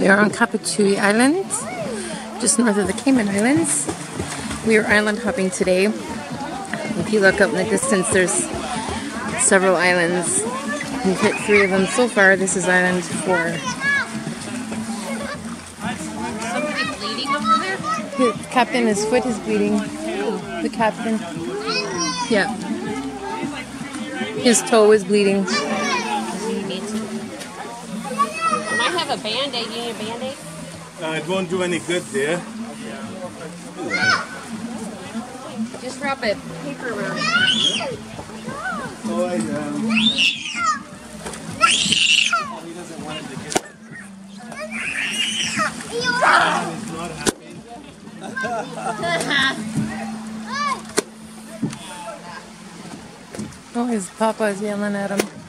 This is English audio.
We are on Kaputui Island, just north of the Cayman Islands. We are island hopping today. If you look up in the distance, there's several islands. We've hit three of them so far. This is island four. Somebody bleeding over there? The captain, his foot is bleeding. The captain. Yeah. His toe is bleeding. Does he need to? I might have a band-aid. You need a band-aid? Uh, it won't do any good there. Just wrap a paper around it. So I, um, he's not happy. Oh, his papa is yelling at him.